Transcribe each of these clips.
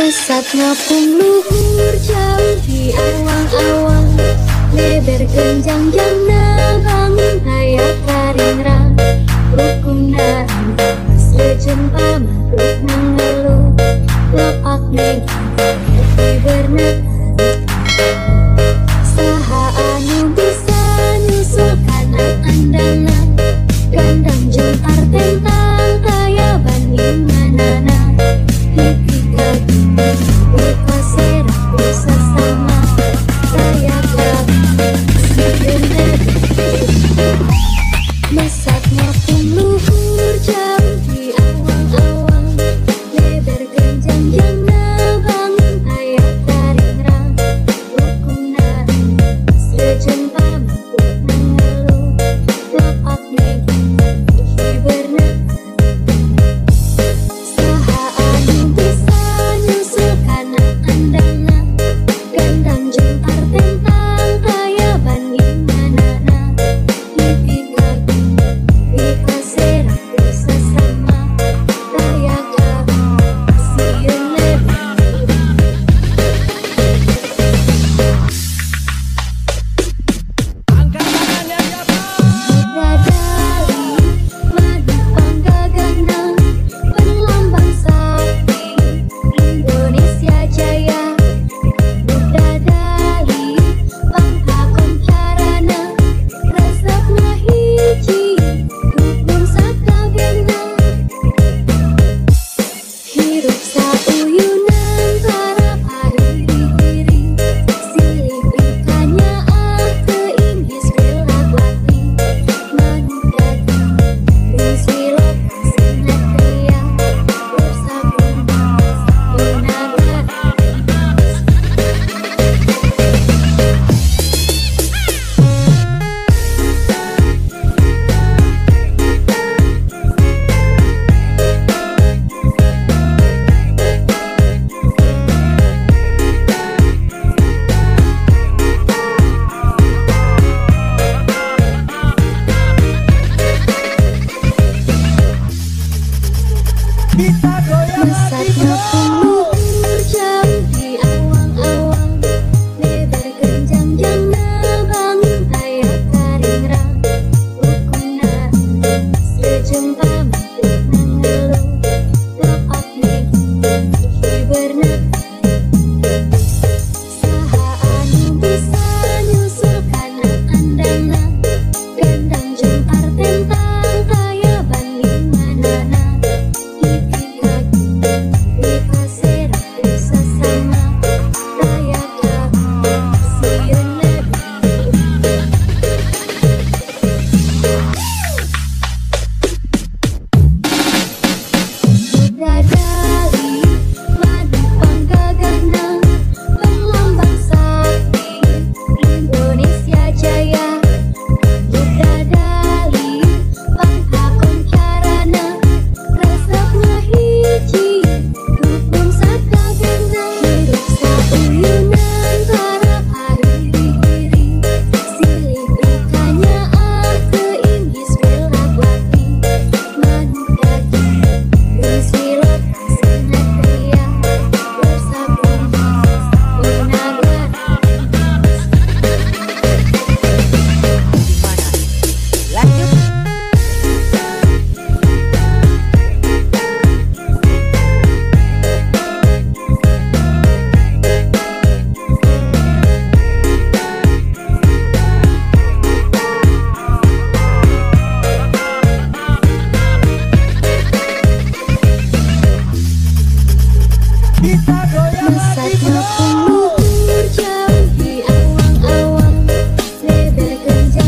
Mesatnya ngapung luhur jauh di awang-awang. Leber genjang jam nabang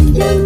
London.